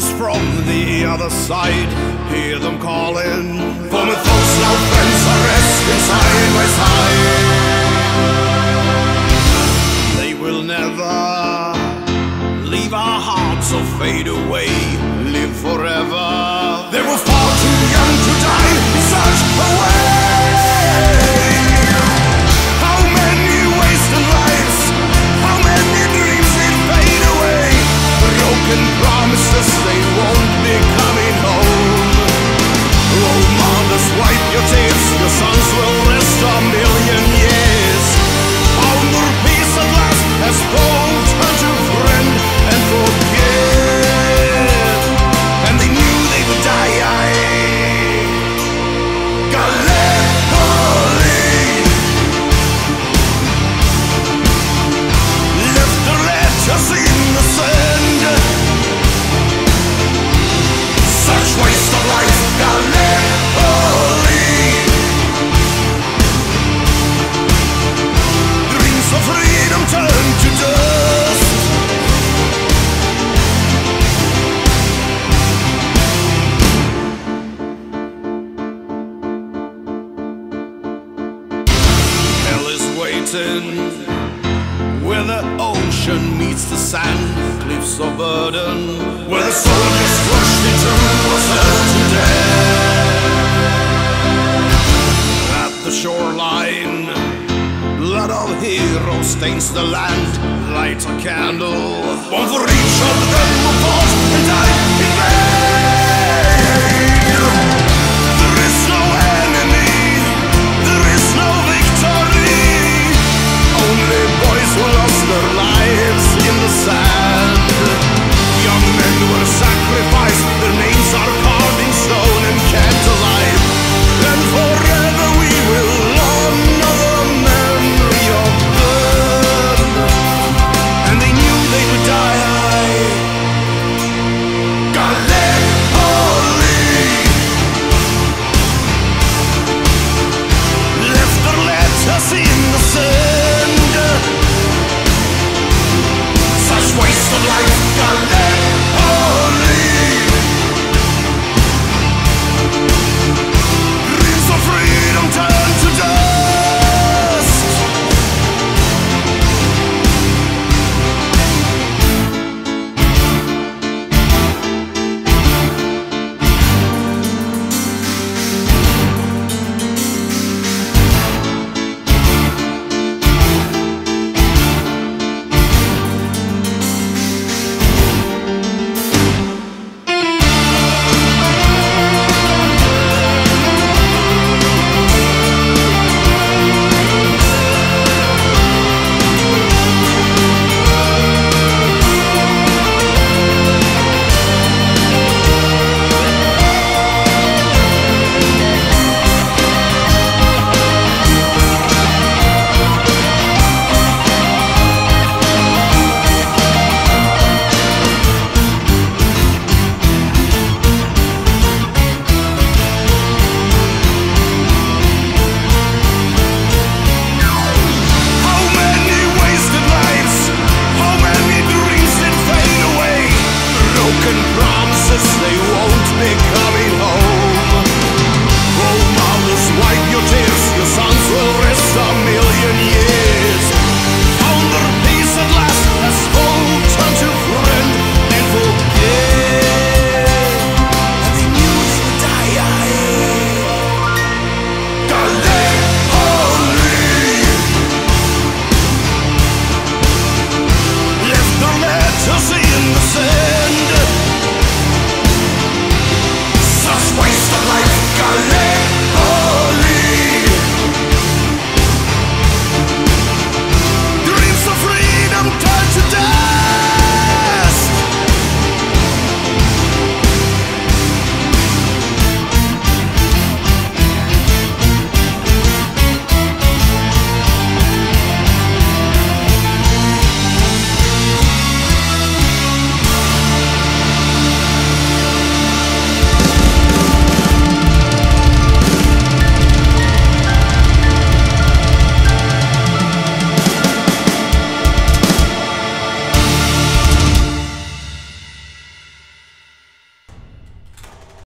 voices from the other side. Hear them calling from a close where the ocean meets the sand cliffs of burden where the soldiers rushed into ourselves today. At the shoreline, blood of heroes stains the land. Light a candle, one for each.